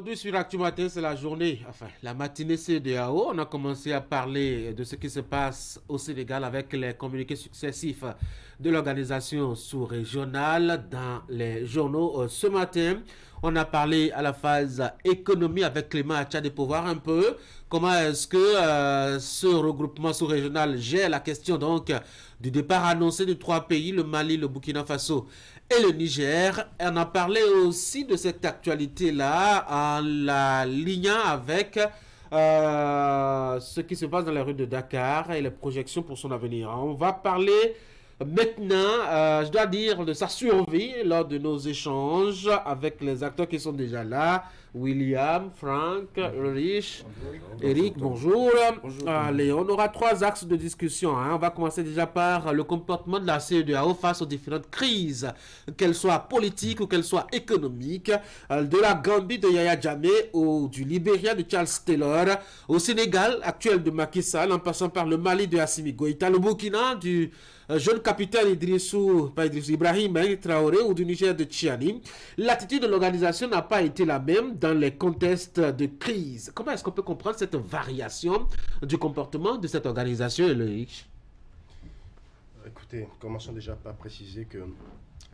Aujourd'hui sur Actu Matin, c'est la journée, enfin la matinée CDAO. On a commencé à parler de ce qui se passe au Sénégal avec les communiqués successifs de l'organisation sous-régionale dans les journaux. Euh, ce matin, on a parlé à la phase économie avec Clément Achad pour voir un peu comment est-ce que euh, ce regroupement sous-régional gère la question donc du départ annoncé de trois pays, le Mali, le Burkina Faso et le Niger. On a parlé aussi de cette actualité-là en la lignant avec euh, ce qui se passe dans la rue de Dakar et les projections pour son avenir. On va parler maintenant, euh, je dois dire, de sa survie lors de nos échanges avec les acteurs qui sont déjà là. William, Frank, Rich, Eric, bonjour. Allez, on aura trois axes de discussion. Hein. On va commencer déjà par le comportement de la CEDEAO face aux différentes crises, qu'elles soient politiques ou qu'elles soient économiques, euh, de la Gambie de Yaya Jammeh ou du Libéria de Charles Taylor, au Sénégal actuel de Macky Sall, en passant par le Mali de Assimi Goïta, le Burkina du euh, jeune capitaine Idrissou, pas Idrissou, Ibrahim Traoré ou du Niger de Tchiani. L'attitude de l'organisation n'a pas été la même dans les contextes de crise. Comment est-ce qu'on peut comprendre cette variation du comportement de cette organisation, Loïc? Écoutez, commençons déjà par préciser que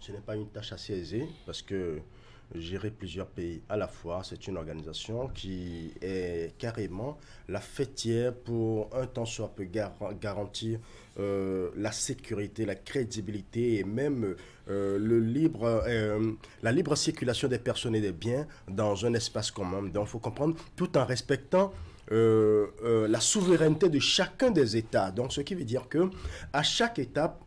ce n'est pas une tâche assez aisée parce que gérer plusieurs pays à la fois, c'est une organisation qui est carrément la fêtière pour un temps soit peu garantir euh, la sécurité, la crédibilité et même euh, euh, la libre circulation des personnes et des biens dans un espace commun. Donc il faut comprendre tout en respectant la souveraineté de chacun des États. Donc, ce qui veut dire que à chaque étape,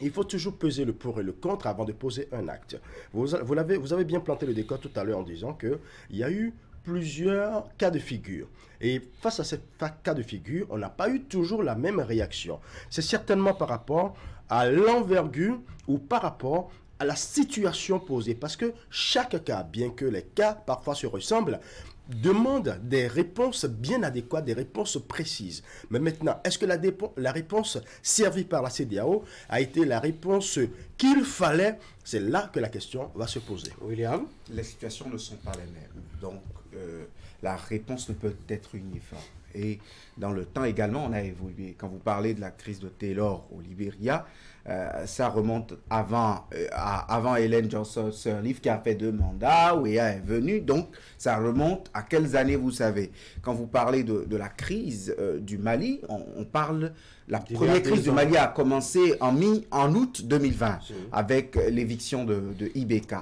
il faut toujours peser le pour et le contre avant de poser un acte. Vous, avez, vous avez bien planté le décor tout à l'heure en disant qu'il y a eu plusieurs cas de figure. Et face à ces cas de figure, on n'a pas eu toujours la même réaction. C'est certainement par rapport à l'envergure ou par rapport à la situation posée. Parce que chaque cas, bien que les cas parfois se ressemblent, demande des réponses bien adéquates, des réponses précises. Mais maintenant, est-ce que la, la, réponse servie par la CDAO a été la réponse qu'il fallait? C'est là que la question va se poser. William? Les situations ne sont pas les mêmes. Donc, euh, la réponse ne peut être uniforme. Et dans le temps également, on a évolué. Quand vous parlez de la crise de Taylor au Libéria, euh, ça remonte avant, euh, avant Hélène Johnson Sirleaf qui a fait deux mandats, où est venue. Donc, ça remonte à quelles années vous savez? Quand vous parlez de, la crise euh, du Mali, on, parle. La première crise du Mali a commencé en, mi, en août 2020 avec l'éviction de, de IBK.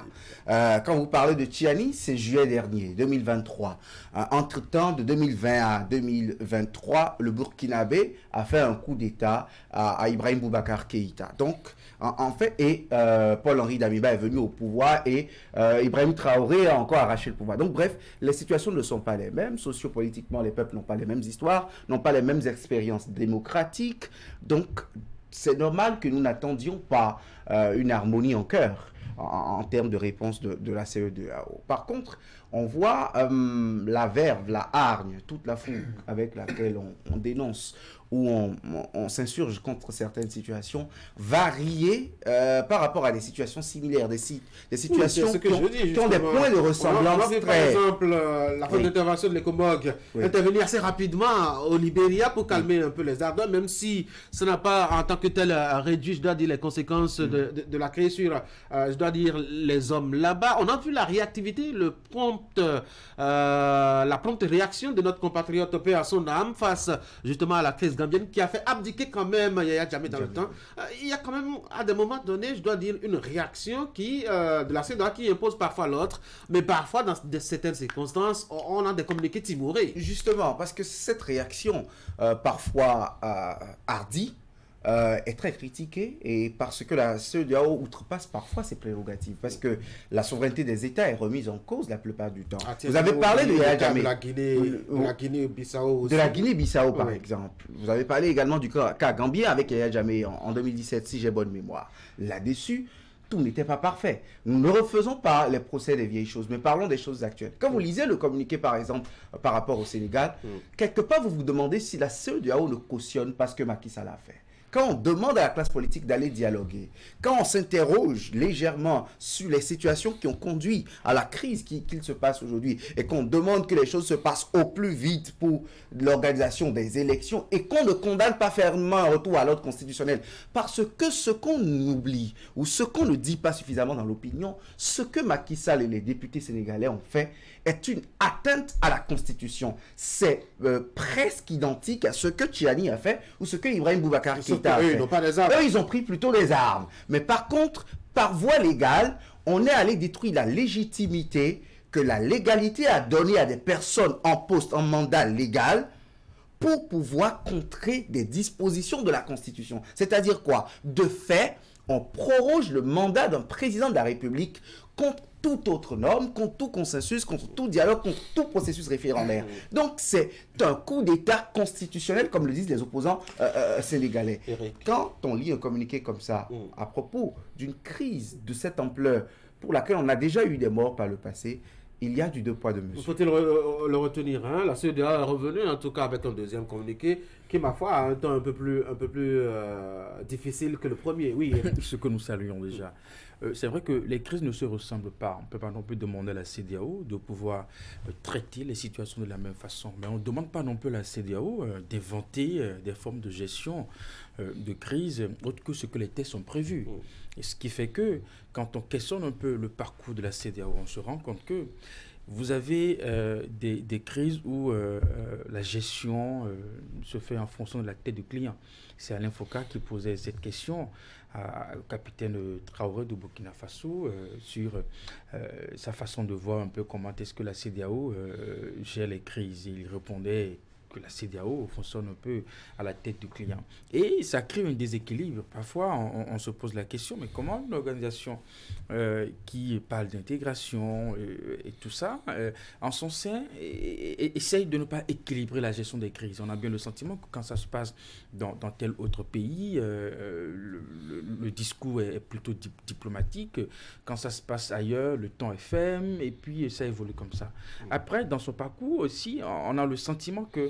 quand vous parlez de Tchiani, c'est juillet dernier, 2023. Entre-temps, de 2020 à 2023, le Burkinabé a fait un coup d'État à, à Ibrahim Boubacar Keïta. Donc, en, fait, et euh, Paul-Henri Damiba est venu au pouvoir et euh, Ibrahim Traoré a encore arraché le pouvoir. Donc, bref, les situations ne sont pas les mêmes. Sociopolitiquement, les peuples n'ont pas les mêmes histoires, n'ont pas les mêmes expériences démocratiques. Donc, c'est normal que nous n'attendions pas euh, une harmonie en cœur en, termes de réponse de, la CE2AO. Par contre, on voit euh, la verve, la hargne, toute la fougue avec laquelle on, dénonce ou on, s'insurge contre certaines situations varier euh, par rapport à des situations similaires, des, des situations qui, ont, des points de ressemblance. On, Par exemple, euh, la fin d'intervention de l'ECOMOG, intervenir assez rapidement au Libéria pour calmer un peu les ardeurs, même si ça n'a pas en tant que tel réduit, je dois dire, les conséquences de, de, la crise sur, je dois dire, les hommes là-bas. On a vu la réactivité, le prompt euh, la prompte réaction de notre compatriote Père à son âme face justement à la crise gambienne qui a fait abdiquer quand même Yaya Jamais dans le temps. Euh, il y a quand même à des moments donnés, je dois dire, une réaction qui, euh, de la CEDA qui impose parfois l'autre, mais parfois dans certaines circonstances, on a des communiqués timorés. Justement, parce que cette réaction, parfois hardie, euh, est très critiqué et parce que la CEDEAO outrepasse parfois ses prérogatives, parce que la souveraineté des États est remise en cause la plupart du temps. Ah, vous avez parlé de De la Guinée-Bissau De la Guinée-Bissau, par exemple. Vous avez parlé également du cas, Gambien avec Yaya Jammeh en, 2017, si j'ai bonne mémoire. Là-dessus, tout n'était pas parfait. Nous ne refaisons pas les procès des vieilles choses, mais parlons des choses actuelles. Quand vous lisez le communiqué, par exemple, par rapport au Sénégal, mm. quelque part, vous vous demandez si la CEDEAO ne cautionne pas ce que Macky Sall a fait. Quand on demande à la classe politique d'aller dialoguer, quand on s'interroge légèrement sur les situations qui ont conduit à la crise qu'il se passe aujourd'hui, et qu'on demande que les choses se passent au plus vite pour l'organisation des élections, et qu'on ne condamne pas fermement un retour à l'ordre constitutionnel, parce que ce qu'on oublie, ou ce qu'on ne dit pas suffisamment dans l'opinion, ce que Macky Sall et les députés sénégalais ont fait, est une atteinte à la Constitution. C'est euh, presque identique à ce que Tchiani a fait ou ce que Ibrahim Boubacar Keïta a fait. Ils n'ont pas des armes. Eux, ils ont pris plutôt des armes. Mais par contre, par voie légale, on est allé détruire la légitimité que la légalité a donnée à des personnes en poste, en mandat légal, pour pouvoir contrer des dispositions de la Constitution. C'est-à-dire quoi? De fait, on proroge le mandat d'un président de la République contre toute autre norme, contre tout consensus, contre tout dialogue, contre tout processus référendaire. Donc c'est un coup d'État constitutionnel, comme le disent les opposants euh, euh, sénégalais. Quand on lit un communiqué comme ça, mm. à propos d'une crise de cette ampleur, pour laquelle on a déjà eu des morts par le passé, il y a du deux poids, deux mesures. Faut-il le, retenir hein? La CEDA est revenue, en tout cas avec un deuxième communiqué, qui, ma foi, a un temps un peu plus, un peu plus euh, difficile que le premier. Oui. Ce que nous saluons déjà. Euh, c'est vrai que les crises ne se ressemblent pas. On ne peut pas non plus demander à la CDAO de pouvoir euh, traiter les situations de la même façon. Mais on ne demande pas non plus à la CDAO d'inventer des formes de gestion de crise autres que ce que les tests ont prévu. Mm. Et ce qui fait que, quand on questionne un peu le parcours de la CDAO, on se rend compte que vous avez euh, des, crises où euh, euh, la gestion se fait en fonction de la tête du client. C'est Alain Foucault qui posait cette question au capitaine Traoré de Burkina Faso sur sa façon de voir un peu comment est-ce que la CDAO gère les crises. Il répondait la CDAO fonctionne un peu à la tête du client. Et ça crée un déséquilibre. Parfois, on, se pose la question, mais comment une organisation euh, qui parle d'intégration euh, et tout ça, euh, en son sein, essaye de ne pas équilibrer la gestion des crises? On a bien le sentiment que quand ça se passe dans, tel autre pays, le, discours est, plutôt diplomatique. Quand ça se passe ailleurs, le temps est ferme et puis ça évolue comme ça. Après, dans son parcours aussi, on a le sentiment que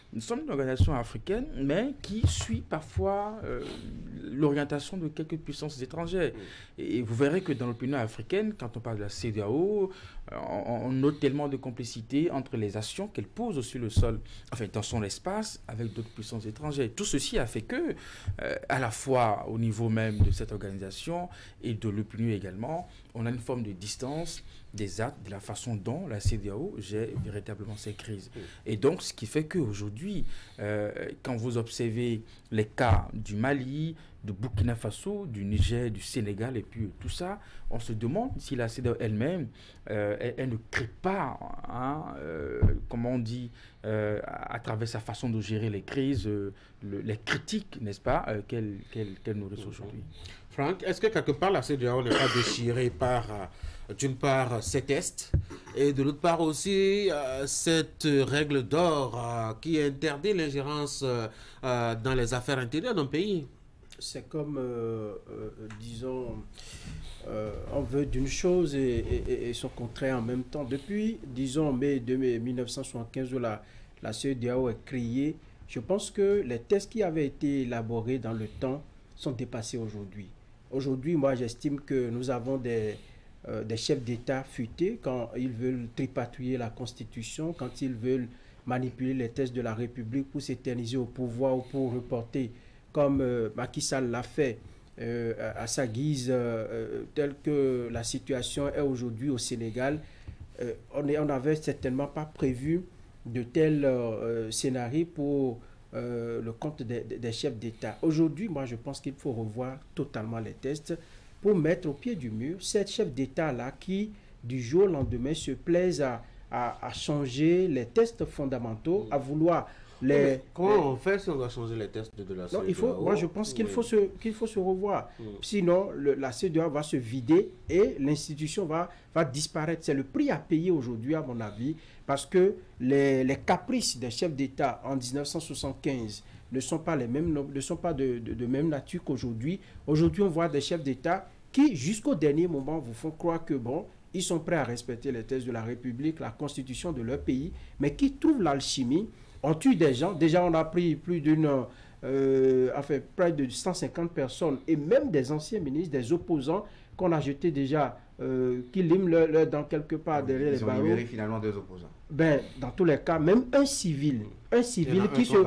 nous sommes une organisation africaine, mais qui suit parfois euh, l'orientation de quelques puissances étrangères. Et vous verrez que dans l'opinion africaine, quand on parle de la CDAO, euh, on, note tellement de complicité entre les actions qu'elle pose sur le sol, enfin dans son espace, avec d'autres puissances étrangères. Tout ceci a fait que, euh, à la fois au niveau même de cette organisation et de l'opinion également, on a une forme de distance des actes, de la façon dont la CDAO gère véritablement ces crises. Et donc, ce qui fait qu'aujourd'hui, euh, quand vous observez les cas du Mali, du Burkina Faso, du Niger, du Sénégal et puis tout ça, on se demande si la CDAO elle-même, euh, elle, ne crée pas, hein, euh, comment on dit, à, travers sa façon de gérer les crises, les critiques, n'est-ce pas, qu'elle qu nourrit aujourd'hui. Franck, est-ce que quelque part la CDAO n'est pas déchirée par d'une part ces tests et de l'autre part aussi euh, cette règle d'or euh, qui interdit l'ingérence euh, dans les affaires intérieures d'un pays. C'est comme, disons, on veut d'une chose et, son contraire en même temps. Depuis, disons, mai, 1975 où la, la CEDEAO est créée, je pense que les tests qui avaient été élaborés dans le temps sont dépassés aujourd'hui. Aujourd'hui, moi, j'estime que nous avons des, euh, des chefs d'État futés quand ils veulent tripatouiller la Constitution, quand ils veulent manipuler les thèses de la République pour s'éterniser au pouvoir ou pour reporter, comme euh, Macky Sall l'a fait euh, à sa guise, telle que la situation est aujourd'hui au Sénégal. on n'avait certainement pas prévu de tels scénarios pour le compte des chefs d'État. Aujourd'hui, moi, je pense qu'il faut revoir totalement les tests pour mettre au pied du mur cette chef d'État-là qui, du jour au lendemain, se plaise à, à, changer les tests fondamentaux, à vouloir les... comment on fait si on doit changer les tests de, la non, il faut, Moi, je pense qu'il faut, se, qu'il faut se revoir. Mm. Sinon, la CEDEA va se vider et l'institution va, va disparaître. C'est le prix à payer aujourd'hui, à mon avis, parce que les, les caprices des chefs d'État en 1975 ne sont pas, de, de, même nature qu'aujourd'hui. Aujourd'hui, on voit des chefs d'État qui, jusqu'au dernier moment, vous font croire que, bon, ils sont prêts à respecter les thèses de la République, la constitution de leur pays, mais qui trouvent l'alchimie. On tue des gens. Déjà, on a pris plus d'une euh, enfin, près de 150 personnes, et même des anciens ministres, des opposants qu'on a jetés déjà, euh, qui liment leur, dans quelque part derrière les barreaux. Ils ont libéré finalement des opposants. Ben, dans tous les cas, même un civil, un civil qui, se,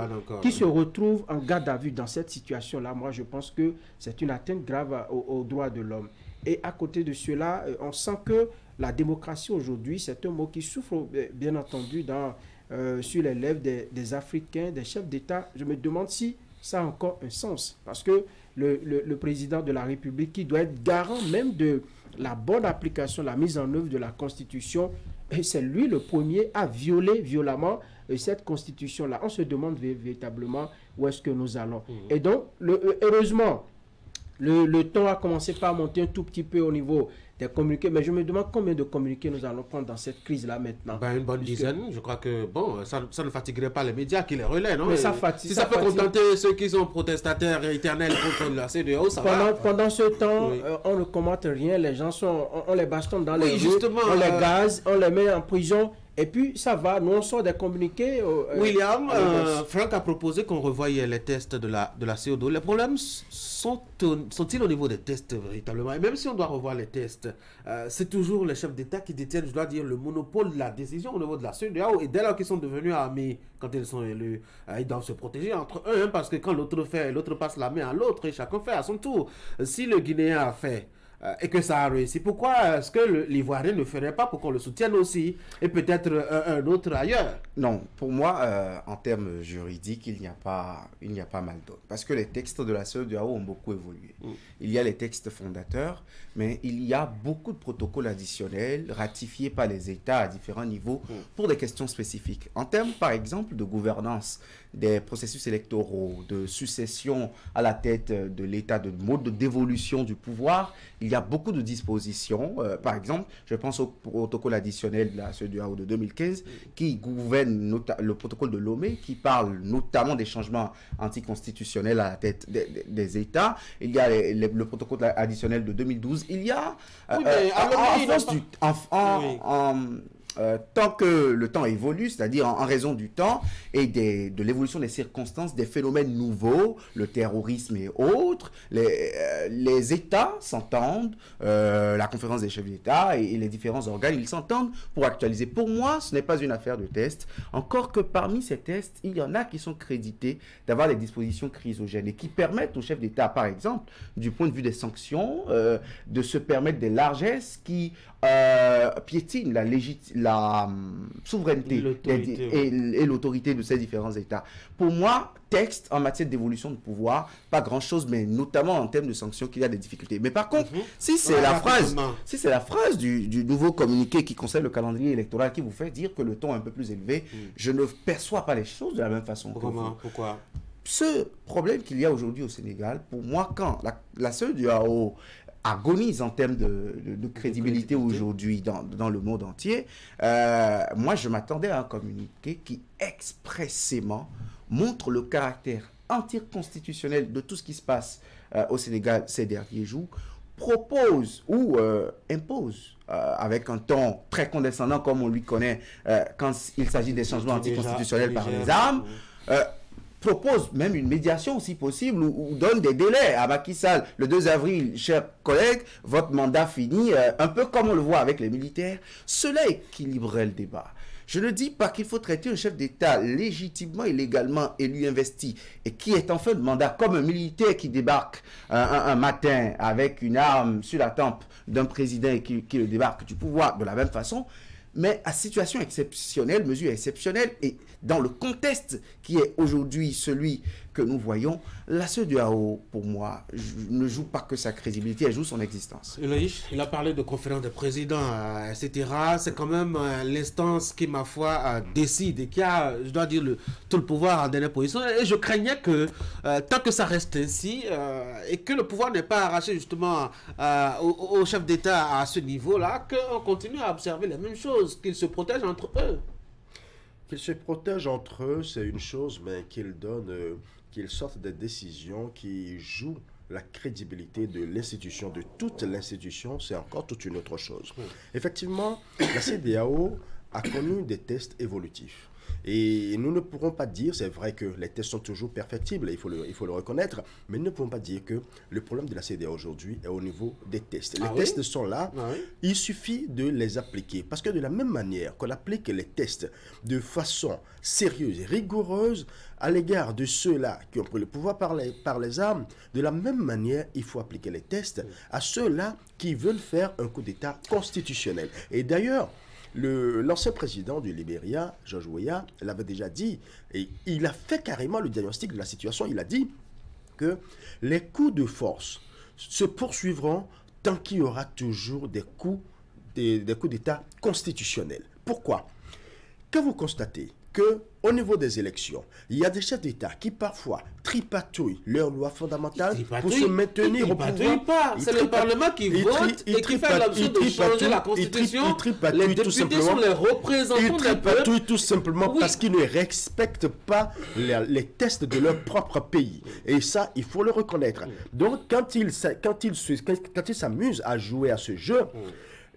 qui se retrouve en garde à vue dans cette situation-là, moi je pense que c'est une atteinte grave aux, droits de l'homme. Et à côté de cela, euh, on sent que la démocratie aujourd'hui, c'est un mot qui souffre bien entendu dans, euh, sur les lèvres des, Africains, des chefs d'État. Je me demande si ça a encore un sens. Parce que le, le, président de la République, qui doit être garant même de la bonne application, la mise en œuvre de la Constitution, c'est lui le premier à violer violemment euh, cette constitution-là. On se demande véritablement où est-ce que nous allons. Mmh. Et donc, le, euh, heureusement, le, le, temps a commencé par monter un tout petit peu au niveau des communiqués. Mais je me demande combien de communiqués nous allons prendre dans cette crise-là maintenant. Ben, une bonne dizaine. Je crois que bon, ça, ça, ne fatiguerait pas les médias qui les relaient, non? Mais ça fatigue. Si ça, peut contenter ceux qui sont protestataires éternels contre la CDO, ça pendant, va. Pendant ce temps, euh, on ne commente rien. Les gens sont, on, les bastonne dans les rues, justement, on les euh, gaz, on les met en prison. Et puis, ça va, nous on sort des communiqués. Euh, William, Franck a proposé qu'on revoie les tests de la, de la CO2. Les problèmes sont-ils au niveau des tests véritablement? Et même si on doit revoir les tests, euh, c'est toujours les chefs d'État qui détiennent, je dois dire, le monopole de la décision au niveau de la CEDEAO. Et dès lors qu'ils sont devenus armés, quand ils sont élus, euh, ils doivent se protéger entre eux, hein, parce que quand l'autre fait, l'autre passe la main à l'autre et chacun fait à son tour. Si le Guinéen a fait euh, et que ça a réussi. Pourquoi est-ce que l'Ivoirien ne ferait pas pour qu'on le soutienne aussi et peut-être un, autre ailleurs? Non, pour moi, euh, en termes juridiques, il n'y a pas, il n'y a pas mal d'autres. Parce que les textes de la CEDEAO ont beaucoup évolué. Mm. Il y a les textes fondateurs, mais il y a beaucoup de protocoles additionnels ratifiés par les États à différents niveaux mm. pour des questions spécifiques. En termes, par exemple, de gouvernance des processus électoraux, de succession à la tête de l'État, de mode de dévolution du pouvoir, il y a beaucoup de dispositions. Euh, par exemple, je pense au protocole additionnel de la CEDEAO de 2015 qui gouverne le protocole de Lomé qui parle notamment des changements anticonstitutionnels à la tête des, États. Il y a le protocole additionnel de 2012. Il y a... Oui, mais euh, tant que le temps évolue, c'est-à-dire en, raison du temps et de l'évolution des circonstances, des phénomènes nouveaux, le terrorisme et autres, les, euh, États s'entendent, euh, la conférence des chefs d'État et, les différents organes, ils s'entendent pour actualiser. Pour moi, ce n'est pas une affaire de test, encore que parmi ces tests, il y en a qui sont crédités d'avoir des dispositions chrysogènes et qui permettent aux chefs d'État, par exemple, du point de vue des sanctions, de se permettre des largesses qui euh, piétine la, la hum, souveraineté et, l'autorité de ces différents États. Pour moi, texte en matière d'évolution de pouvoir, pas grand-chose, mais notamment en termes de sanctions, qu'il y a des difficultés. Mais par contre, mhm. si c'est la phrase, si c'est la phrase du, nouveau communiqué qui concerne le calendrier électoral qui vous fait dire que le ton est un peu plus élevé, mhm. je ne perçois pas les choses de la même façon. Pourquoi, Pourquoi? Ce problème qu'il y a aujourd'hui au Sénégal, pour moi, quand la, la CEDEAO agonise en termes de, crédibilité aujourd'hui dans, le monde entier, euh, moi je m'attendais à un communiqué qui expressément montre le caractère anticonstitutionnel de tout ce qui se passe euh, au Sénégal ces derniers jours, propose ou euh, impose avec un ton très condescendant comme on lui connaît quand il s'agit des changements anticonstitutionnels par les armes propose même une médiation si possible ou, donne des délais à Macky Sall. Le 2 avril, chers collègues, votre mandat fini, euh, un peu comme on le voit avec les militaires. Cela équilibrerait le débat. Je ne dis pas qu'il faut traiter un chef d'État légitimement et légalement élu investi et qui est en fin de mandat comme un militaire qui débarque un, matin avec une arme sur la tempe d'un président et qui le débarque du pouvoir de la même façon mais à situation exceptionnelle, mesure exceptionnelle, et dans le contexte qui est aujourd'hui celui que nous voyons, la CEDEAO, pour moi, ne joue pas que sa crédibilité, elle joue son existence. il a parlé de conférence des présidents, euh, etc. C'est quand même euh, l'instance qui, ma foi, euh, décide et qui a, je dois dire, le, tout le pouvoir en dernière position. Et je craignais que, tant que ça reste ainsi, et que le pouvoir n'est pas arraché justement au, au, chef d'État à ce niveau-là, qu'on continue à observer les mêmes choses, qu'ils se protègent entre eux. Qu'ils se protègent entre eux, c'est une chose, mais qu'ils donnent qu'ils sortent des décisions qui jouent la crédibilité de l'institution, de toute l'institution, c'est encore toute une autre chose. Effectivement, la CDAO a connu des tests évolutifs. Et nous ne pourrons pas dire, c'est vrai que les tests sont toujours perfectibles, il faut le, il faut le reconnaître, mais nous ne pouvons pas dire que le problème de la CDA aujourd'hui est au niveau des tests. Les Ah oui? tests sont là, Ah il suffit de les appliquer. Parce que de la même manière qu'on applique les tests de façon sérieuse et rigoureuse à l'égard de ceux-là qui ont pris le pouvoir par les, par les armes, de la même manière, il faut appliquer les tests à ceux-là qui veulent faire un coup d'État constitutionnel. Et d'ailleurs, le- l'ancien président du Libéria, George Weah, l'avait déjà dit, et il a fait carrément le diagnostic de la situation. Il a dit que les coups de force se poursuivront tant qu'il y aura toujours des coups des, des coups d'État constitutionnels. Pourquoi? Quand vous constatez que au niveau des élections, il y a des chefs d'État qui parfois tripatouillent leurs lois fondamentales Ils pour se maintenir ils au pouvoir. pas. Ils C'est le Parlement qui ils vote et ils qui fait l'option ils de changer la ils Constitution. ils Les tout députés simplement. sont les Ils représentants peuple. tripatouillent tout simplement Oui. parce qu'ils ne respectent pas les, les tests de leur propre pays. Et ça, il faut le reconnaître. Donc, quand ils quand ils quand- ils s'amusent à jouer à ce jeu,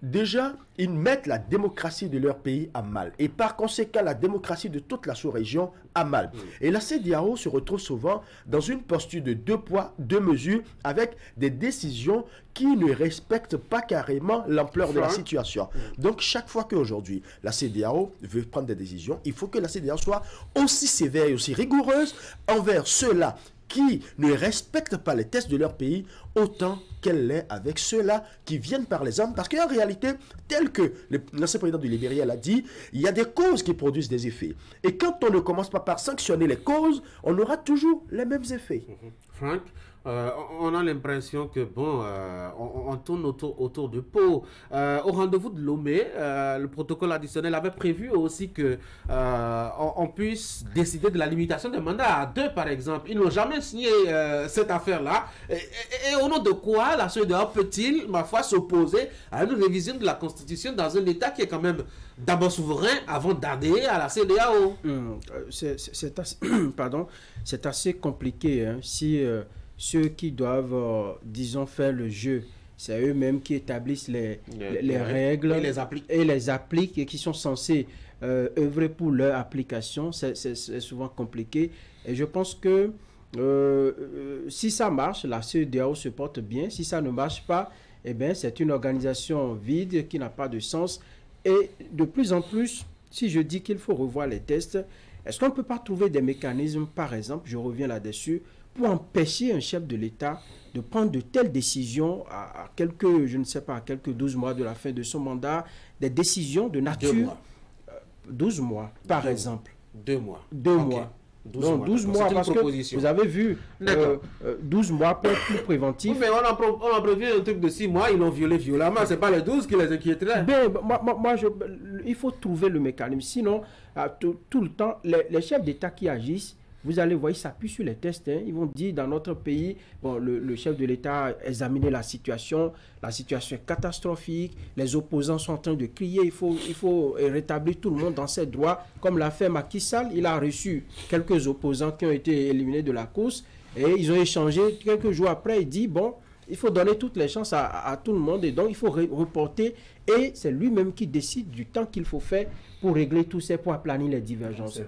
déjà, ils mettent la démocratie de leur pays à mal. Et par conséquent, la démocratie de toute la sous-région à mal. Et la CDAO se retrouve souvent dans une posture de deux poids, deux mesures, avec des décisions qui ne respectent pas carrément l'ampleur de la situation. Donc, chaque fois qu'aujourd'hui, la CDAO veut prendre des décisions, il faut que la CDAO soit aussi sévère et aussi rigoureuse envers ceux-là qui ne respectent pas les tests de leur pays autant qu'elle l'est avec ceux-là qui viennent par les hommes. Parce qu'en réalité, tel que l'ancien président du Libéria l'a dit, il y a des causes qui produisent des effets. Et quand on ne commence pas par sanctionner les causes, on aura toujours les mêmes effets. Franck, euh, on a l'impression que bon, euh, on, tourne autour, autour du pot. Euh, au rendez-vous de Lomé, le protocole additionnel avait prévu aussi que on, puisse décider de la limitation des mandats à deux, par exemple. Ils n'ont jamais signé cette affaire-là. Et, au nom de quoi la CEDEAO peut-il, ma foi, s'opposer à une révision de la Constitution dans un État qui est quand même d'abord souverain avant d'adhérer à la CEDEAO Hum, euh, c'est- c'est assez, assez compliqué. hein. Si ceux qui doivent, euh, disons, faire le jeu, c'est eux-mêmes qui établissent les, les, les règles Et les appliquent. et les appliquent et qui sont censés euh, œuvrer pour leur application, c'est- souvent compliqué. Et je pense que euh, si ça marche, la CEDEAO se porte bien. Si ça ne marche pas, eh bien, c'est une organisation vide qui n'a pas de sens. Et de plus en plus, si je dis qu'il faut revoir les tests, est-ce qu'on ne peut pas trouver des mécanismes, par exemple, je reviens là-dessus, pour empêcher un chef de l'État de prendre de telles décisions à, à quelques, je ne sais pas, à quelques 12 mois de la fin de son mandat, des décisions de nature... Deux mois. 12 mois, par Deux exemple. Deux mois. Deux mois. 12 non, mois, 12 d'accord. mois, parce que vous avez vu, D'accord. euh, euh, 12 mois pour être plus Oui, préventif. mais on a, on prévu un truc de 6 mois, ils l'ont violé violemment. C'est pas les 12 qui les inquiéterait. Ben, moi, moi, je- il faut trouver le mécanisme. Sinon, à tout, tout le temps, les, les chefs d'État qui agissent, vous allez voir, ils s'appuient sur les tests. hein. Ils vont dire dans notre pays, bon, le, le chef de l'État a examiné la situation, la situation est catastrophique, les opposants sont en train de crier, il faut, il faut rétablir tout le monde dans ses droits. Comme l'a fait Macky Sall, il a reçu quelques opposants qui ont été éliminés de la course et ils ont échangé. Quelques jours après, il dit, bon, il faut donner toutes les chances à, à- à tout le monde et donc il faut re- reporter et c'est lui-même qui décide du temps qu'il faut faire pour régler tout ça, pour aplanir les divergences.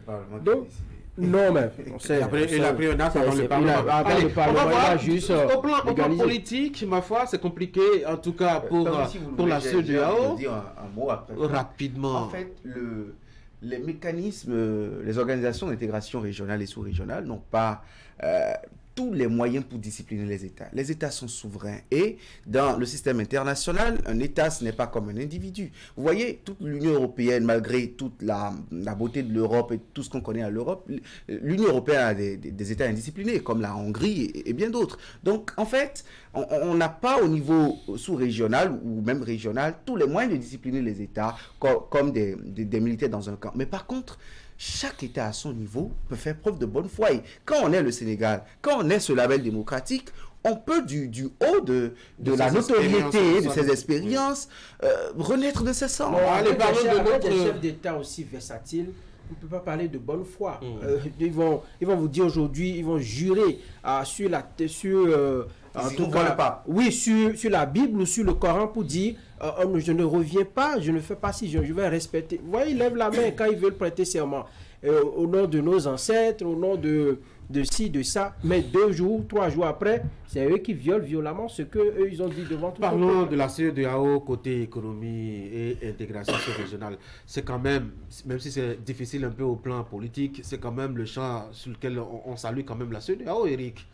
Donc. Non, mais on sait- Il a pris- on il a pris un acte avant le Parlement. Allez, le on va voir. juste au, euh, plan, au plan politique, ma foi, c'est compliqué, en tout cas pour, euh, si vous pour la CEDEAO. de dire un, un mot après. Rapidement. En fait, le, les mécanismes, euh, les organisations d'intégration régionale et sous-régionale n'ont pas euh, tous les moyens pour discipliner les États. Les États sont souverains et dans le système international, un État, ce n'est pas comme un individu. Vous voyez, toute l'Union européenne, malgré toute la, beauté de l'Europe et tout ce qu'on connaît à l'Europe, l'Union européenne a des, États indisciplinés, comme la Hongrie et, bien d'autres. Donc, en fait, on n'a pas au niveau sous-régional ou même régional tous les moyens de discipliner les États co- comme des militaires dans un camp. Mais par contre, chaque État à son niveau peut faire preuve de bonne foi. Et quand on est le Sénégal, quand on est ce label démocratique, on peut du, du haut de, de, De la notoriété, de ses expériences, euh, renaître de ses cendres. Bon, allez, parlons de des notre- chefs d'État aussi versatiles. On ne peut pas parler de bonne foi. Mm. Euh, ils, vont, ils vont vous dire aujourd'hui, ils vont jurer ah, sur la sur, euh, en tout cas, oui, sur, sur la Bible ou sur le Coran pour dire euh, oh, je ne reviens pas, je ne fais pas si je, je vais respecter. Vous voyez, ils lèvent la main quand ils veulent prêter serment. au nom de nos ancêtres, au nom de, de ci, de ça, mais deux jours, trois jours après, c'est eux qui violent violemment ce qu'eux, ils ont dit devant tout Parlons de la CEDEAO côté économie et intégration régionale. C'est quand même, même si c'est difficile un peu au plan politique, c'est quand même le champ sur lequel on, on salue quand même la CEDEAO, Eric.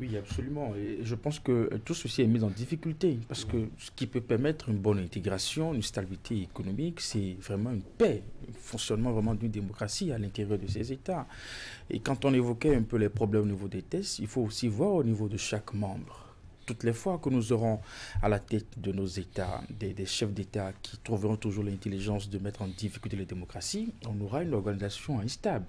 Oui, absolument. Et je pense que tout ceci est mis en difficulté parce que ce qui peut permettre une bonne intégration, une stabilité économique, c'est vraiment une paix, un fonctionnement vraiment d'une démocratie à l'intérieur de ces États. Et quand on évoquait un peu les problèmes au niveau des tests, il faut aussi voir au niveau de chaque membre toutes les fois que nous aurons à la tête de nos États des, des chefs d'État qui trouveront toujours l'intelligence de mettre en difficulté les démocraties, on aura une organisation instable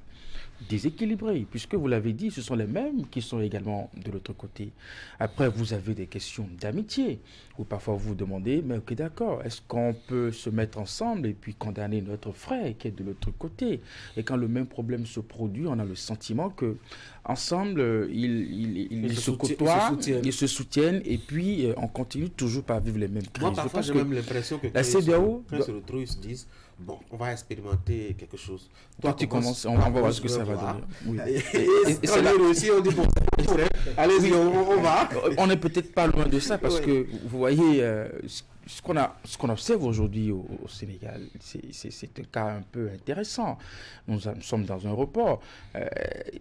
déséquilibrés, puisque vous l'avez dit, ce sont les mêmes qui sont également de l'autre côté. Après, vous avez des questions d'amitié, ou parfois vous vous demandez, mais ok d'accord, est-ce qu'on peut se mettre ensemble et puis condamner notre frère qui est de l'autre côté? Et quand le même problème se produit, on a le sentiment que ensemble, ils, ils, se, côtoient, ils se, soutiennent, et puis euh, on continue toujours par vivre les mêmes crises. Moi, parfois, j'ai même l'impression que la CDAO, se retrouvent, ils se disent bon, on va expérimenter quelque chose. Toi, tu commences, on, va voir ce que ça va donner. Oui. Et, et, c'est là aussi, on dit bon, allez-y, on, va. On n'est peut-être pas loin de ça parce que vous voyez, euh, ce qu'on qu'on observe aujourd'hui au, Sénégal, c'est un cas un peu intéressant. Nous, sommes dans un report. Euh,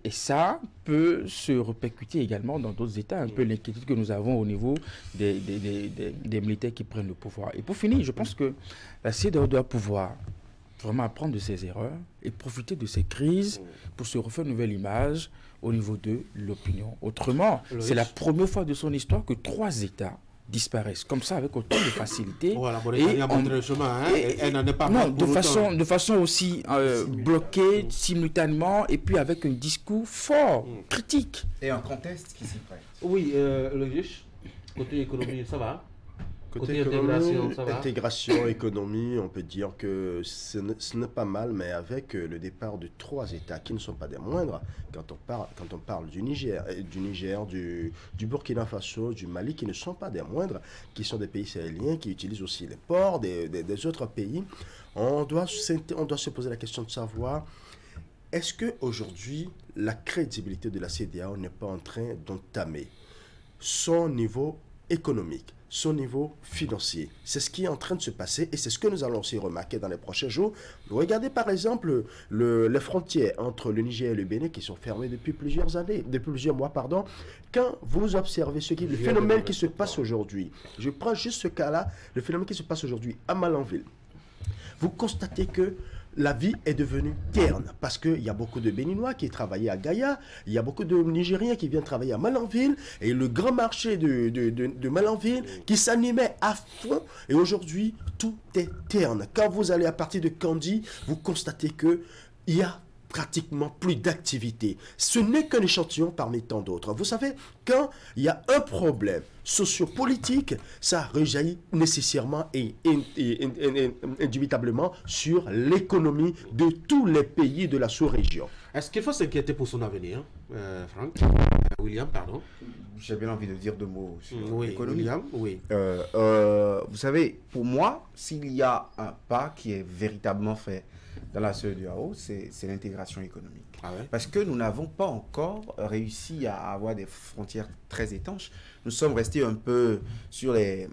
et ça peut se répercuter également dans d'autres États, un peu l'inquiétude que nous avons au niveau des, des, des, militaires qui prennent le pouvoir. Et pour finir, je pense que la CEDEAO doit pouvoir vraiment apprendre de ses erreurs et profiter de ces crises pour se refaire une nouvelle image au niveau de l'opinion. Autrement, c'est la première fois de son histoire que trois États disparaissent comme ça avec autant de facilité. Voilà, et a montré le chemin, hein, elle n'en est pas Non, de façon, de façon aussi euh, bloquée simultanément et puis avec un discours fort, mm. critique. Et un contexte qui s'y prête. Oui, euh, le côté économie, ça va Côté, intégration, intégration, économie, on peut dire que ce n'est pas mal, mais avec euh, le départ de trois États qui ne sont pas des moindres, quand on parle, quand on parle du Niger, euh, du, Niger du, du, Burkina Faso, du Mali, qui ne sont pas des moindres, qui sont des pays sahéliens, qui utilisent aussi les ports des, des, autres pays, on doit, on doit se poser la question de savoir est-ce qu'aujourd'hui, la crédibilité de la CDAO n'est pas en train d'entamer son niveau économique son niveau financier. C'est ce qui est en train de se passer et c'est ce que nous allons aussi remarquer dans les prochains jours. Regardez par exemple les frontières entre le Niger et le Bénin qui sont fermées depuis plusieurs années, depuis plusieurs mois, pardon. Quand vous observez ce qui, le phénomène qui se passe aujourd'hui, je prends juste ce cas-là, le phénomène qui se passe aujourd'hui à Malanville, vous constatez que la vie est devenue terne parce qu'il y a beaucoup de Béninois qui travaillaient à Gaïa, il y a beaucoup de Nigériens qui viennent travailler à Malanville et le grand marché de, de, Malanville qui s'animait à fond et aujourd'hui tout est terne. Quand vous allez à partir de Candy, vous constatez que il y a pratiquement plus d'activité. Ce n'est qu'un échantillon parmi tant d'autres. Vous savez, quand il y a un problème sociopolitique, ça rejaillit nécessairement et, indubitablement sur l'économie de tous les pays de la sous-région. Est-ce qu'il faut s'inquiéter pour son avenir, euh, Franck? Euh, William, pardon J'ai bien envie de dire deux mots sur l'économie. William, oui. Euh, vous savez, pour moi, s'il y a un pas qui est véritablement fait dans la CEDEAO, c'est l'intégration économique. Ah Parce que nous n'avons pas encore réussi à avoir des frontières très étanches. Nous sommes restés un peu sur les,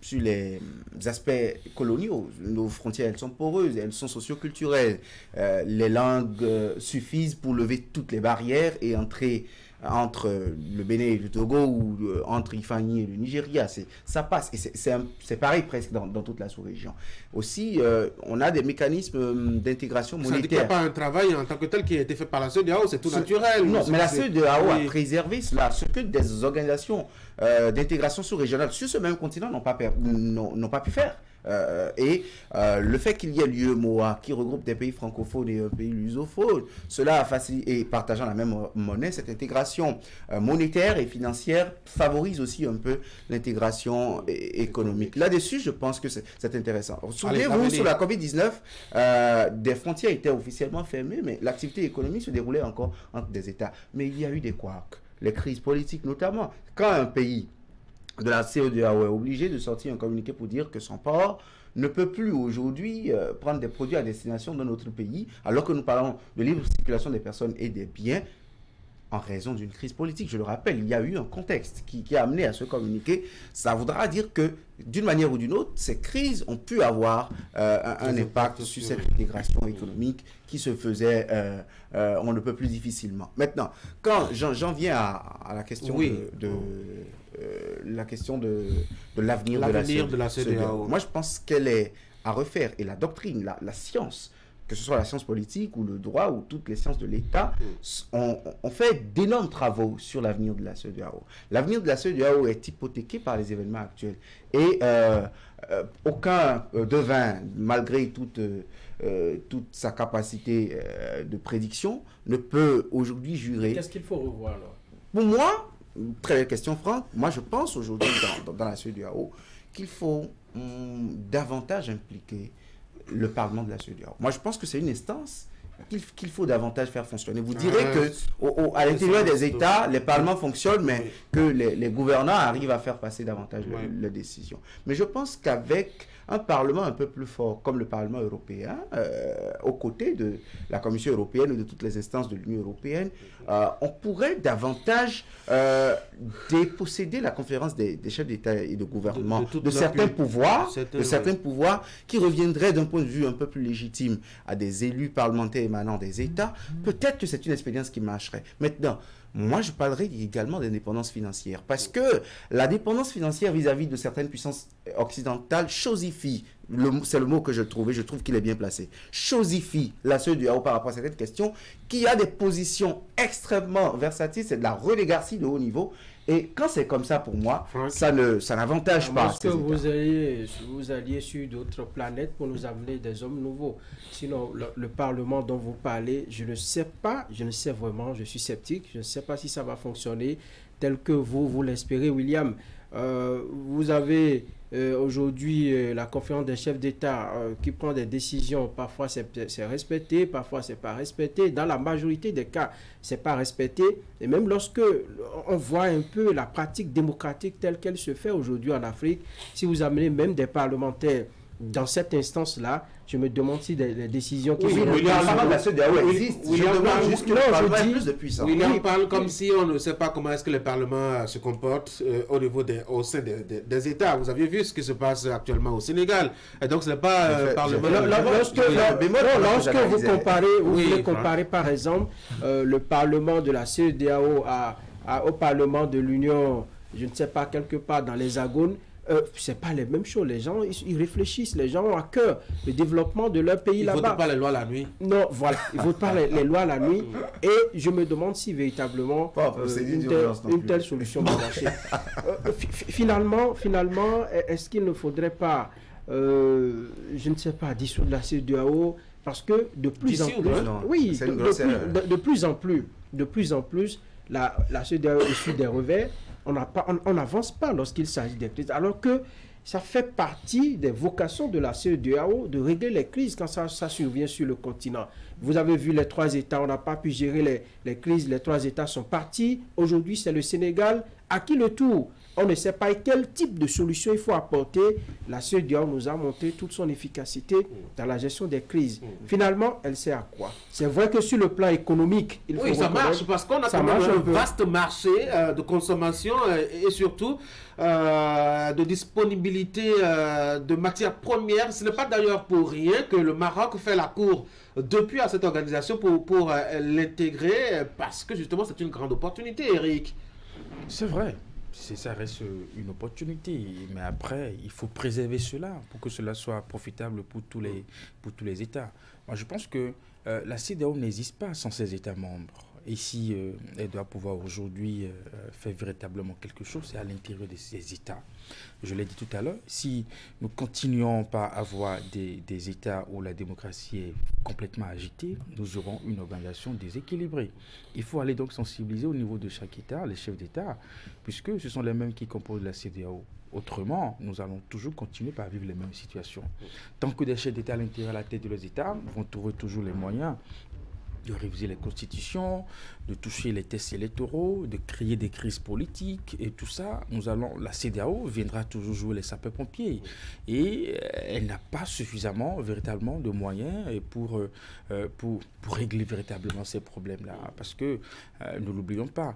sur les aspects coloniaux. Nos frontières, elles sont poreuses, elles sont socioculturelles. Euh, les langues suffisent pour lever toutes les barrières et entrer entre le Bénin et le Togo ou euh, entre Ifani et le Nigeria. Ça passe. Et c'est pareil presque dans, dans toute la sous-région. Aussi, euh, on a des mécanismes euh, d'intégration monétaire. Ça n'est pas un travail en tant que tel qui a été fait par la CEDEAO, c'est tout naturel. Non, mais la CEDEAO a préservé cela. Ce que des organisations d'intégration sous-régionale sur ce même continent n'ont pas, pas pu faire. Euh, et euh, le fait qu'il y ait l'UEMOA qui regroupe des pays francophones et un pays lusophone, cela a facilité, et partageant la même monnaie, cette intégration euh, monétaire et financière favorise aussi un peu l'intégration économique. Là-dessus, je pense que c'est intéressant. Souvenez-vous, sous la COVID-19, des frontières étaient officiellement fermées, mais l'activité économique se déroulait encore entre des États. Mais il y a eu des couacs, les crises politiques notamment. Quand un pays de la CEDEAO est obligé de sortir un communiqué pour dire que son port ne peut plus aujourd'hui euh, prendre des produits à destination de notre pays, alors que nous parlons de libre circulation des personnes et des biens en raison d'une crise politique. Je le rappelle, il y a eu un contexte qui, a amené à ce communiqué. Ça voudra dire que, d'une manière ou d'une autre, ces crises ont pu avoir euh, un, impact sur cette intégration économique qui se faisait, euh, on ne peut plus difficilement. Maintenant, quand j'en viens à, la question de euh, la question de, de l'avenir de, de, la CEDEAO. Moi, je pense qu'elle est à refaire. Et la doctrine, la, la, science, que ce soit la science politique ou le droit ou toutes les sciences de l'État, ont on, fait d'énormes travaux sur l'avenir de la CEDEAO. L'avenir de la CEDEAO est hypothéqué par les événements actuels. Et euh, euh, aucun devin, malgré toute, toute sa capacité de prédiction, ne peut aujourd'hui jurer. Qu'est-ce qu'il faut revoir alors? Pour moi, Très belle question, Franck. Moi, je pense aujourd'hui dans, dans, la CEDEAO qu'il faut hum, davantage impliquer le Parlement de la CEDEAO. Moi, je pense que c'est une instance qu'il faut davantage faire fonctionner. Vous direz ah, que à l'intérieur des États, les parlements fonctionnent, mais que les, gouvernants arrivent à faire passer davantage les décisions. Mais je pense qu'avec un Parlement un peu plus fort, comme le Parlement européen, euh, aux côtés de la Commission européenne ou de toutes les instances de l'Union européenne, euh, on pourrait davantage euh, déposséder la conférence des, chefs d'État et de gouvernement de, certains pouvoirs, de certains pouvoirs qui reviendraient d'un point de vue un peu plus légitime à des élus parlementaires émanant des États. Mm-hmm. Peut-être que c'est une expérience qui marcherait. Maintenant, moi, je parlerai également d'indépendance financière. Parce que la dépendance financière vis-à-vis de certaines puissances occidentales chosifie, c'est le mot que je trouve, et je trouve qu'il est bien placé, chosifie la CEDEAO par rapport à cette question, qui a des positions extrêmement versatiles, c'est de la renégarcie de haut niveau, et quand c'est comme ça pour moi, ça ne ça n'avantage pas. Parce que vous alliez, vous alliez sur d'autres planètes pour nous amener des hommes nouveaux. Sinon, le, Parlement dont vous parlez, je ne sais pas, je ne sais vraiment, je suis sceptique, je ne sais pas si ça va fonctionner tel que vous, vous l'espérez, William. Euh, vous avez euh, aujourd'hui euh, la conférence des chefs d'État qui prend des décisions. Parfois c'est respecté, parfois c'est pas respecté. Dans la majorité des cas, c'est pas respecté. Et même lorsque on voit un peu la pratique démocratique telle qu'elle se fait aujourd'hui en Afrique, si vous amenez même des parlementaires dans cette instance-là, je me demande si des, décisions qui oui, sont... William parle de la CEDEAO existe. William je demande juste le Parlement plus de puissance. William parle comme si on ne sait pas comment est-ce que le Parlement euh, se comporte euh, au niveau des, au sein des, des, États. Vous avez vu ce qui se passe actuellement au Sénégal. Et donc ce n'est pas euh, Parlement... lorsque, lorsque vous comparez, vous voulez comparer par exemple le Parlement de la CEDEAO à, au Parlement de l'Union, je ne sais pas, quelque part dans les agones, euh, ce n'est pas les mêmes choses. Les gens, ils, réfléchissent, les gens ont à cœur le développement de leur pays là-bas. Ils ne votent pas les lois la nuit. Non, voilà, ils ne votent pas les, lois la nuit. Et je me demande si véritablement euh, une, telle, solution va marcher. Euh, finalement, finalement est-ce qu'il ne faudrait pas, je ne sais pas, dissoudre la CEDEAO parce que de plus en plus, oui, de, plus en plus, de plus en plus, la, la CEDEAO suit des revers on n'avance pas lorsqu'il s'agit des crises. Alors que ça fait partie des vocations de la CEDEAO de régler les crises quand ça, survient sur le continent. Vous avez vu les trois États, on n'a pas pu gérer les, les crises, les trois États sont partis. Aujourd'hui, c'est le Sénégal. À qui le tour on ne sait pas quel type de solution il faut apporter. La CEDEAO nous a montré toute son efficacité dans la gestion des crises. Finalement, elle sert à quoi C'est vrai que sur le plan économique, il faut Oui, ça marche parce qu'on a un, vaste marché euh, de consommation euh, et surtout euh, de disponibilité de matières premières. Ce n'est pas d'ailleurs pour rien que le Maroc fait la cour depuis à cette organisation pour, pour l'intégrer parce que justement c'est une grande opportunité, Eric. C'est vrai ça reste une opportunité. Mais après, il faut préserver cela pour que cela soit profitable pour tous les, pour tous les États. Moi, je pense que euh, la CDAO n'existe pas sans ses États membres. Et si euh, elle doit pouvoir aujourd'hui euh, faire véritablement quelque chose, c'est à l'intérieur de ces États. Je l'ai dit tout à l'heure, si nous continuons pas à avoir des, États où la démocratie est complètement agitée, nous aurons une organisation déséquilibrée. Il faut aller donc sensibiliser au niveau de chaque État, les chefs d'État, puisque ce sont les mêmes qui composent la CDAO. Autrement, nous allons toujours continuer par vivre les mêmes situations. Tant que des chefs d'État à l'intérieur de la tête de leurs États vont trouver toujours les moyens de réviser les constitutions, de toucher les tests électoraux, de créer des crises politiques et tout ça, nous allons, la CDAO viendra toujours jouer les sapeurs-pompiers et euh, elle n'a pas suffisamment véritablement de moyens pour, euh, euh, pour, pour régler véritablement ces problèmes-là. Parce que, ne l'oublions pas,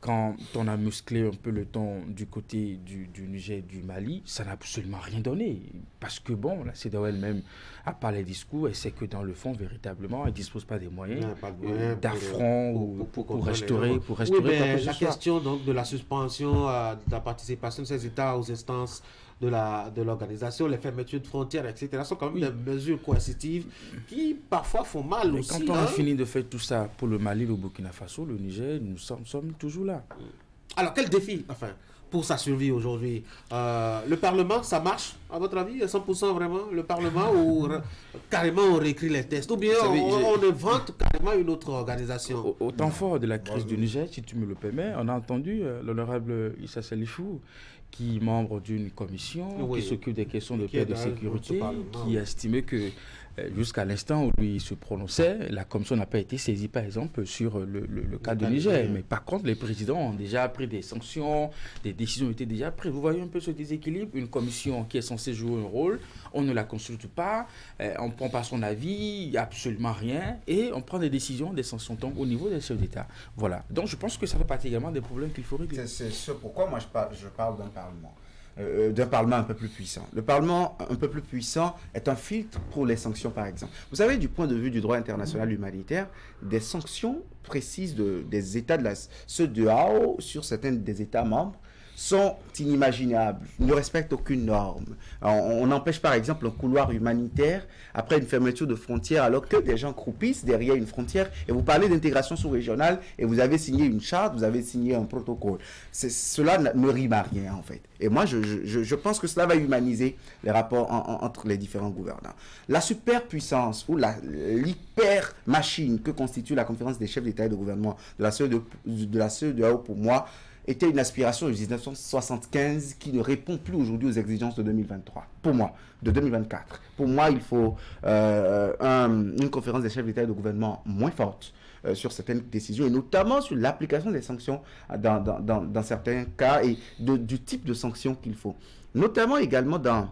quand on a musclé un peu le temps du côté du, du Niger, du Mali, ça n'a absolument rien donné. Parce que bon, la CDAO elle-même, à part les discours, elle sait que dans le fond, véritablement, elle ne dispose pas des moyens, d'affront ou pour, restaurer, pour restaurer La question donc de la suspension euh, de la participation de ces États aux instances de la de l'organisation, les fermetures de frontières, etc. sont quand même des mesures coercitives qui parfois font mal aussi. Quand on a hein. fini de faire tout ça pour le Mali, le Burkina Faso, le Niger, nous sommes, sommes toujours là. Alors quel défi, enfin, pour sa survie aujourd'hui. Euh, le Parlement, ça marche, à votre avis, à 100% vraiment Le Parlement, ou carrément on réécrit les tests Ou bien on, invente carrément une autre organisation? Au, temps fort de la crise du Niger, si tu me le permets, on a entendu euh, l'honorable Issa Salifou, qui est membre d'une commission qui s'occupe des questions de paix et de sécurité, qui a estimé que jusqu'à l'instant où lui se prononçait, la commission n'a pas été saisie, par exemple, sur le, le, cas de Niger. Mais par contre, les présidents ont déjà pris des sanctions, des décisions ont été déjà prises. Vous voyez un peu ce déséquilibre Une commission qui est censée jouer un rôle, on ne la consulte pas, euh, on ne prend pas son avis, il n'y a absolument rien, et on prend des décisions, des sanctions au niveau des chefs d'État. Voilà. Donc je pense que ça fait partie également des problèmes qu'il faut régler. C'est ce pourquoi moi je parle, je parle d'un Parlement. Euh, d'un Parlement un peu plus puissant. Le Parlement un peu plus puissant est un filtre pour les sanctions, par exemple. Vous savez, du point de vue du droit international humanitaire, des sanctions précises de, des États de la CEDEAO sur certains des États membres sont inimaginables, ne respectent aucune norme. On, empêche par exemple un couloir humanitaire après une fermeture de frontière alors que des gens croupissent derrière une frontière et vous parlez d'intégration sous-régionale et vous avez signé une charte, vous avez signé un protocole. Cela ne rime à rien en fait. Et moi je, pense que cela va humaniser les rapports entre les différents gouvernants. La superpuissance ou l'hyper machine que constitue la conférence des chefs d'État et de gouvernement de la CEDEAO de la CEDEAO pour moi était une aspiration de 1975 qui ne répond plus aujourd'hui aux exigences de 2023. Pour moi, de 2024. Pour moi, il faut euh, une conférence des chefs d'État et de gouvernement moins forte euh, sur certaines décisions et notamment sur l'application des sanctions dans, certains cas et du type de sanctions qu'il faut. Notamment également dans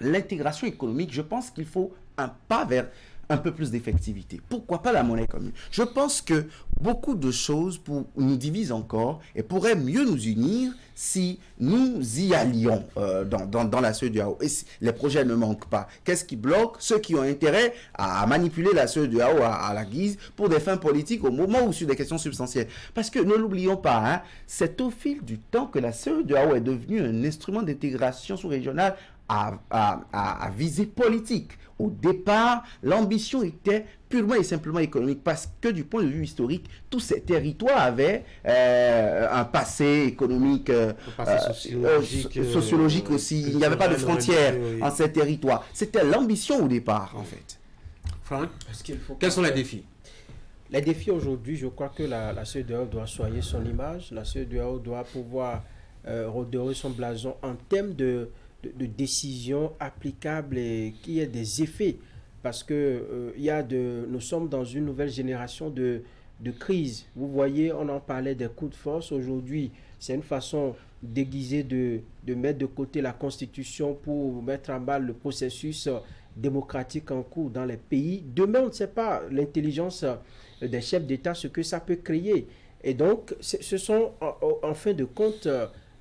l'intégration économique, je pense qu'il faut un pas vers un peu plus d'effectivité. Pourquoi pas la monnaie commune? Je pense que beaucoup de choses pour, nous divisent encore et pourraient mieux nous unir si nous y allions euh, dans, dans, dans, la CEDEAO. Et si les projets ne manquent pas. Qu'est-ce qui bloque Ceux qui ont intérêt à, manipuler la CEDEAO à, à, la guise pour des fins politiques au moment où sur des questions substantielles? Parce que ne l'oublions pas, hein, c'est au fil du temps que la CEDEAO est devenue un instrument d'intégration sous-régionale à, à, à, visée politique. Au départ, l'ambition était purement et simplement économique parce que du point de vue historique, tous ces territoires avaient euh, un passé économique, euh, euh, sociologique, aussi. Il n'y avait pas de frontières en ces territoires. C'était l'ambition au départ, en fait. Franck, quels sont les défis? Les défis aujourd'hui, je crois que la, la CEDEAO doit soigner son image. La CEDEAO doit pouvoir redorer son blason en termes de de, décisions applicables et qui ait des effets. Parce que euh, y a de, nous sommes dans une nouvelle génération de, de crise. Vous voyez, on en parlait des coups de force. Aujourd'hui, c'est une façon déguisée de, de mettre de côté la Constitution pour mettre en bas le processus démocratique en cours dans les pays. Demain, on ne sait pas l'intelligence des chefs d'État, ce que ça peut créer. Et donc, ce sont en fin de compte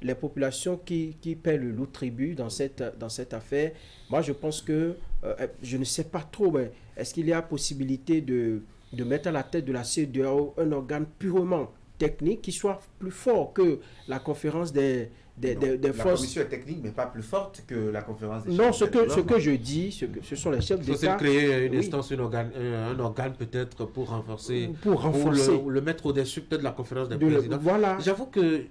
les populations qui, qui paient le lourd tribut dans cette, dans cette affaire. Moi, je pense que, euh, je ne sais pas trop, mais est-ce qu'il y a possibilité de, de mettre à la tête de la CEDEAO un organe purement technique qui soit plus fort que la conférence des, des, la commission est technique, mais pas plus forte que la conférence des Non, ce que, ce que je dis, ce, que, ce sont les chefs d'État. C'est créer une instance, un organe, un organe peut-être pour renforcer. Pour renforcer. le, mettre au-dessus peut-être de la conférence des présidents? voilà. J'avoue que.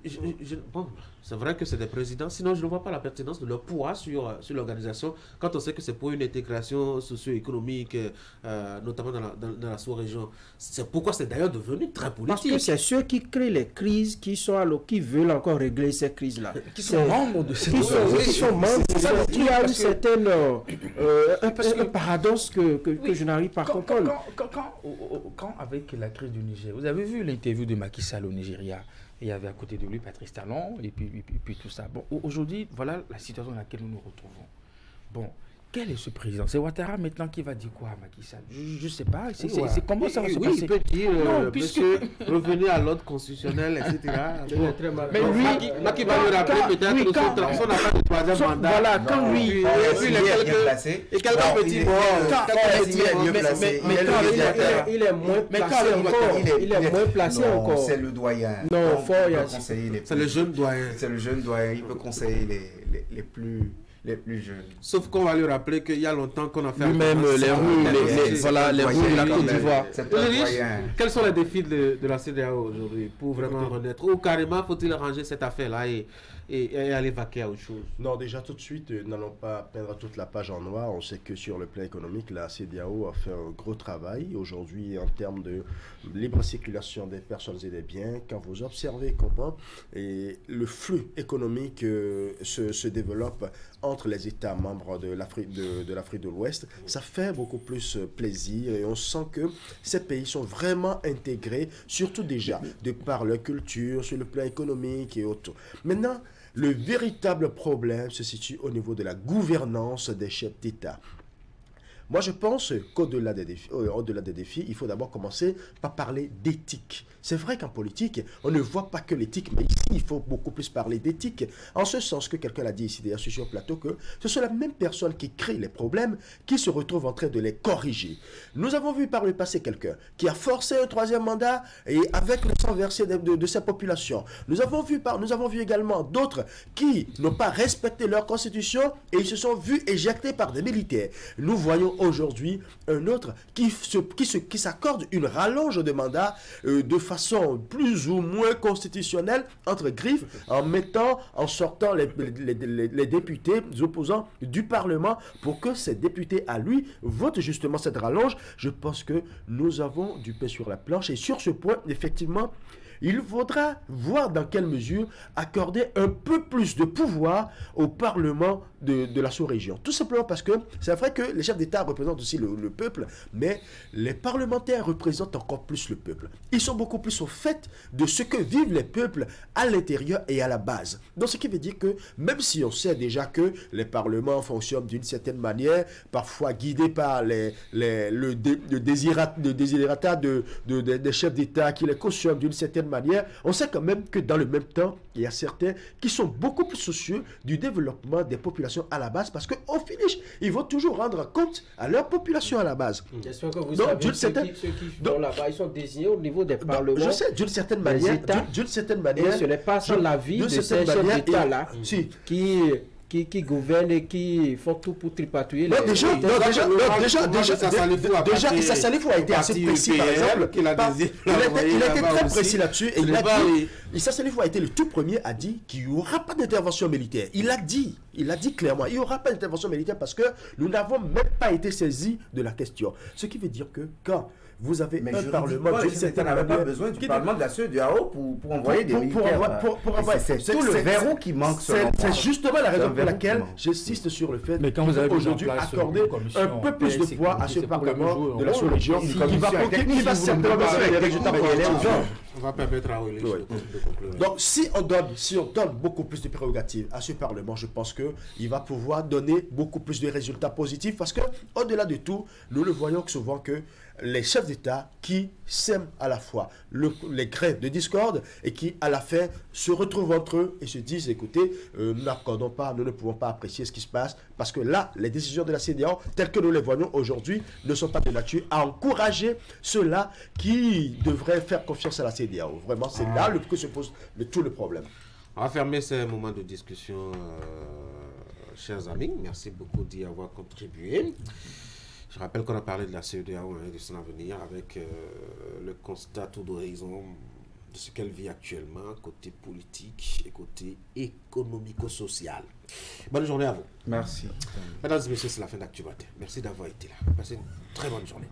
bon, c'est vrai que c'est des présidents, sinon je ne vois pas la pertinence de leur poids sur, sur l'organisation quand on sait que c'est pour une intégration socio-économique, euh, notamment dans la, dans, la sous-région. C'est pourquoi c'est d'ailleurs devenu très politique. Parce que c'est ceux qui créent les crises qui sont alors qui veulent encore régler ces crises-là. qui sont membres de cette qui sont, qui sont membres. Il y a une certaine euh, euh, un, Parce que- un paradoxe que, que, que je n'arrive pas à comprendre. quand, quand- quand avec la crise du Niger, vous avez vu l'interview de Macky Sall au Nigeria? Il y avait à côté de lui Patrice Talon et puis, puis, tout ça. Bon, au- aujourd'hui, voilà la situation dans laquelle nous nous retrouvons. Bon, quel est ce président? C'est Ouattara maintenant qui va dire quoi à Macky Sall? Je ne sais pas. C'est c'est- Ouais. comment ça va Oui, se oui, passer? il peut dire, Non, euh, puisque- monsieur, revenez à l'ordre constitutionnel, etc. Très, très mal. Mais Donc, lui- Macky- Macky va quand- lui rappeler peut-être oui, son son affaire de troisième son- mandat. voilà, quand Non, lui- Et quelqu'un Non, peut dire, bon, il est bon, le moins Mais quand placé il est- encore. Il est- moins placé non, encore. C'est le doyen. Non, Fort, C'est le jeune doyen. C'est le jeune doyen. Il peut conseiller les plus, les plus jeunes. Sauf qu'on va lui rappeler qu'il y a longtemps qu'on a fait Lui-même, un- les rues, les- voilà, les rues de la Côte d'Ivoire. Quels sont les défis de, de la CDAO aujourd'hui pour vraiment renaître? Ou carrément faut-il ranger cette affaire-là et, et, aller vaquer à autre chose Non, déjà tout de suite, euh, n'allons pas peindre toute la page en noir. On sait que sur le plan économique, la CDAO a fait un gros travail. Aujourd'hui, en termes de libre circulation des personnes et des biens, quand vous observez comment et le flux économique euh, se, développe entre les États membres de l'Afrique de, de l'Ouest, ça fait beaucoup plus euh, plaisir et on sent que ces pays sont vraiment intégrés, surtout déjà de par leur culture, sur le plan économique et autres. Maintenant, le véritable problème se situe au niveau de la gouvernance des chefs d'État. Moi, je pense qu'au-delà des, défis, euh, il faut d'abord commencer par parler d'éthique. C'est vrai qu'en politique, on ne voit pas que l'éthique, mais ici, il faut beaucoup plus parler d'éthique. En ce sens que quelqu'un l'a dit ici, d'ailleurs, sur le plateau, que ce sont la même personne qui crée les problèmes qui se retrouve en train de les corriger. Nous avons vu par le passé quelqu'un qui a forcé un troisième mandat et avec le sang versé de, sa population. Nous avons vu, par, nous avons vu également d'autres qui n'ont pas respecté leur constitution et ils se sont vus éjectés par des militaires. Nous voyons aujourd'hui un autre qui se, qui se, qui s'accorde une rallonge de mandat euh, de façon plus ou moins constitutionnelle entre griffes en mettant, en sortant les, députés opposants du Parlement pour que ces députés à lui votent justement cette rallonge. Je pense que nous avons du pain sur la planche et sur ce point, effectivement, il faudra voir dans quelle mesure accorder un peu plus de pouvoir au Parlement de, la sous-région. Tout simplement parce que c'est vrai que les chefs d'État représentent aussi le, le peuple, mais les parlementaires représentent encore plus le peuple. Ils sont beaucoup plus au fait de ce que vivent les peuples à l'intérieur et à la base. Donc ce qui veut dire que même si on sait déjà que les parlements fonctionnent d'une certaine manière, parfois guidés par les, les- le, dé- des chefs d'État qui les cautionnent d'une certaine manière, on sait quand même que dans le même temps, il y a certains qui sont beaucoup plus soucieux du développement des populations à la base parce qu'au finish, ils vont toujours rendre compte à leur population à la base. J'espère que vous Donc, savez d'une ceux, certaine- qui, ceux qui donc- là-bas, ils sont désignés au niveau des parlements. je sais, d'une certaine des manière, d'une- certaine Et manière, ce n'est pas sans l'avis de ces chefs d'État-là si. qui, qui, qui gouvernent et qui font tout pour tripatouiller Non, les... déjà, non, déjà, non, déjà, déjà, Issa Salifou a déjà, parti Issa Salifou a été assez précis, par exemple. il là-bas très aussi. précis là-dessus. Et il a dit, Issa Salifou a été le tout premier à dire qu'il n'y aura pas d'intervention militaire. Il a dit, il a dit clairement, il n'y aura pas d'intervention militaire parce que nous n'avons même pas été saisis de la question. Ce qui veut dire que quand vous avez Mais un parlement certaine n'avaient pas besoin du Parlement de la CEDEAO pour, pour envoyer des militaires. pour- envoyer- c'est- tout le verrou qui manque C'est justement la raison pour laquelle j'insiste sur le fait aujourd'hui accorder un peu plus de poids à ce Parlement de la rôle. sous-région qui va, qui- va certainement des résultats. On va permettre à Aurélie Oui. de conclure. Donc, si on, donne, si on donne beaucoup plus de prérogatives à ce Parlement, je pense qu'il va pouvoir donner beaucoup plus de résultats positifs parce que, au-delà de tout, nous le voyons que souvent que les chefs d'État qui sèment à la fois le- les grains de discorde et qui, à la fin, se retrouvent entre eux et se disent écoutez, euh, nous n'accordons pas, nous ne pouvons pas apprécier ce qui se passe parce que là, les décisions de la CDAO, telles que nous les voyons aujourd'hui, ne sont pas de nature à encourager ceux-là qui devraient faire confiance à la CDAO. Vraiment, c'est là que se pose le- tout le problème. On va fermer ce moment de discussion, euh, chers amis. Merci beaucoup d'y avoir contribué. Je rappelle qu'on a parlé de la CEDEAO hein, et de son avenir avec euh, le constat tout d'horizon de ce qu'elle vit actuellement, côté politique et côté économico-social. Bonne journée à vous. Merci. Mesdames et messieurs, c'est la fin d'Actu. Merci d'avoir été là. Passez une très bonne journée.